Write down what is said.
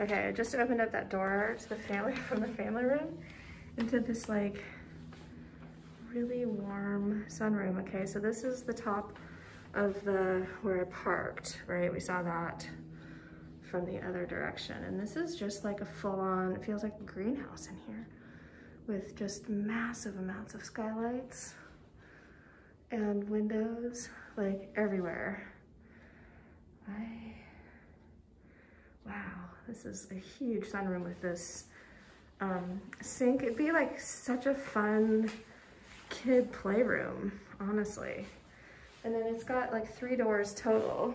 Okay, I just opened up that door to the family, from the family room into this like really warm sunroom. Okay, so this is the top of the, where I parked, right? We saw that from the other direction. And this is just like a full on, it feels like a greenhouse in here with just massive amounts of skylights and windows like everywhere. I, wow, this is a huge sunroom with this um, sink. It'd be like such a fun kid playroom, honestly. And then it's got like three doors total?